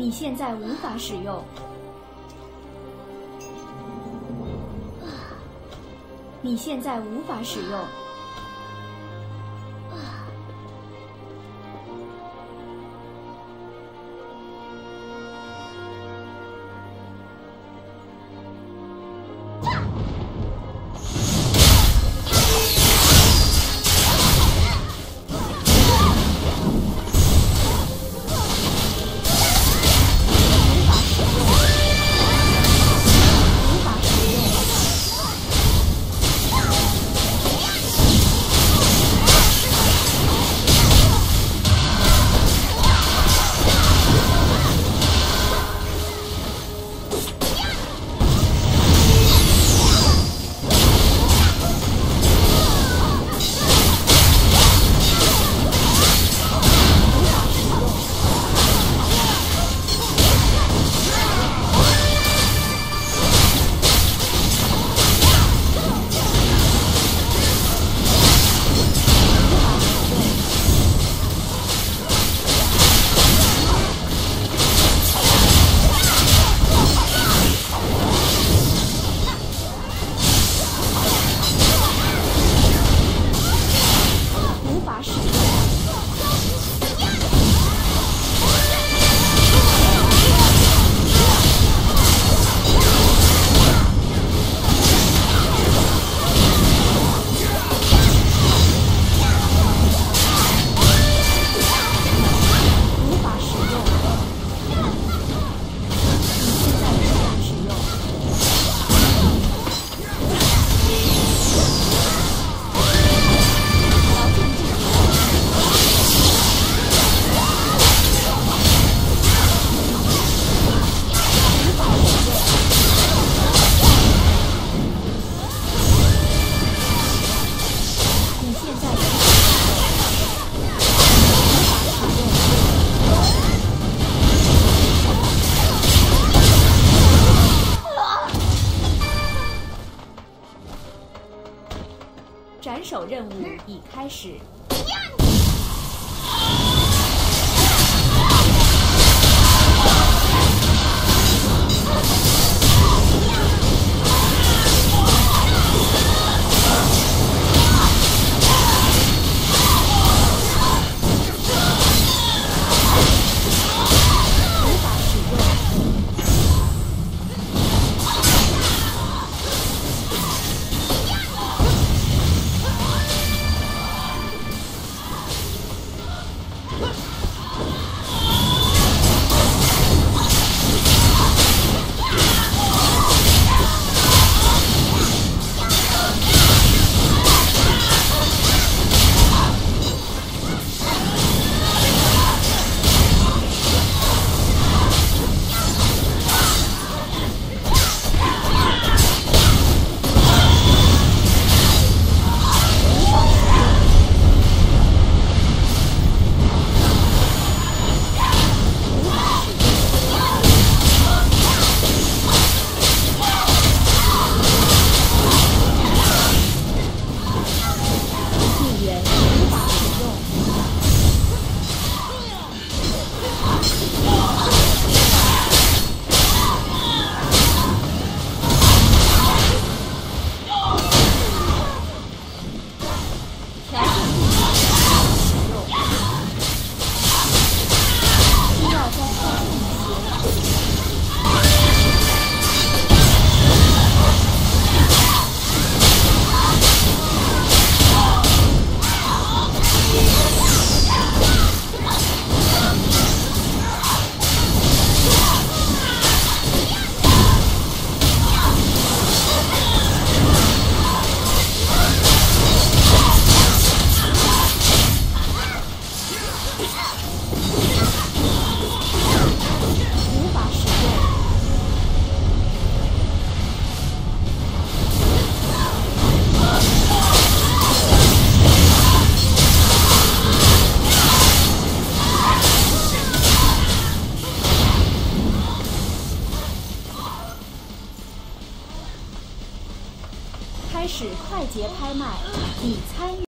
你现在无法使用。你现在无法使用。任务已开始。快捷拍卖已参与